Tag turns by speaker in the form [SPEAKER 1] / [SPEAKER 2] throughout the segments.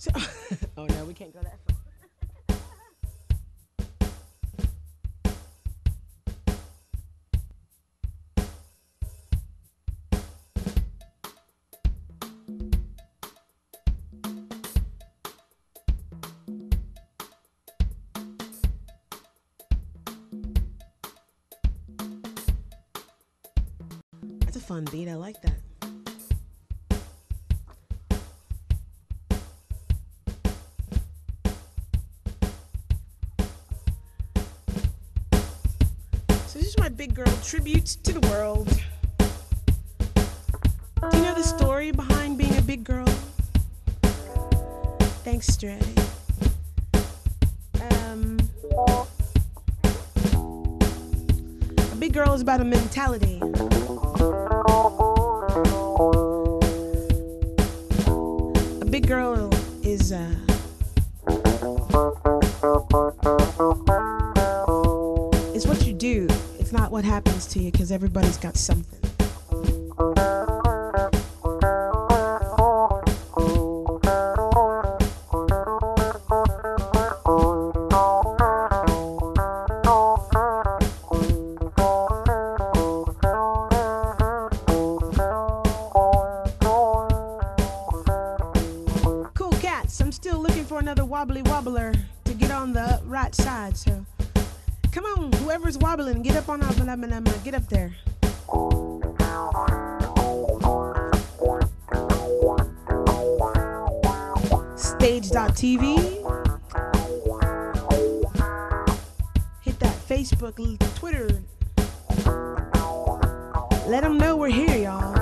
[SPEAKER 1] So, oh no, we can't go that far. That's a fun beat. I like that. My big girl tribute to the world. Do you know the story behind being a big girl? Thanks, Stray. Um, a big girl is about a mentality. A big girl is uh, what happens to you because everybody's got something. Cool cats. I'm still looking for another wobbly wobbler to get on the right side. So come on, whoever's wobbling, get up on up, blah, get up there. Stage.tv. Hit that Facebook, Twitter. Let them know we're here, y'all.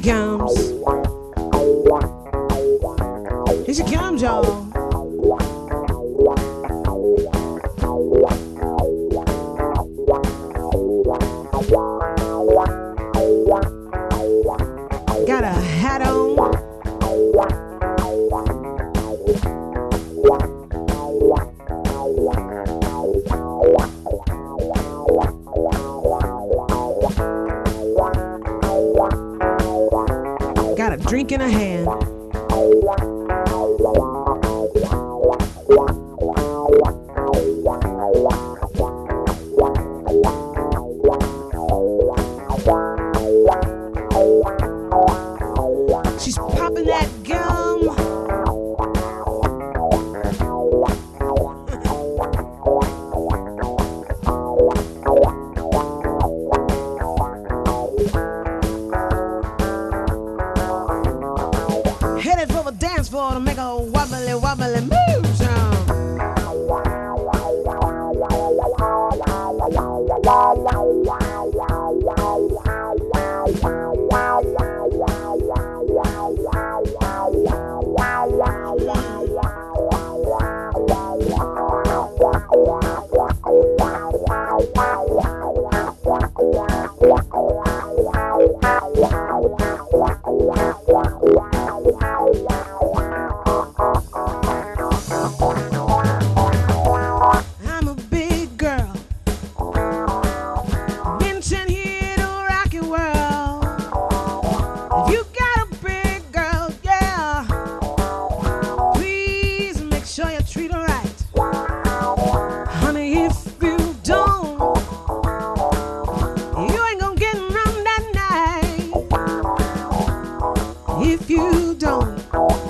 [SPEAKER 1] she comes. Here she comes, y'all. Got a hat on. Got a drink in her hand. Headed for the dance floor to make a wobbly wobbly move. Some. If you don't,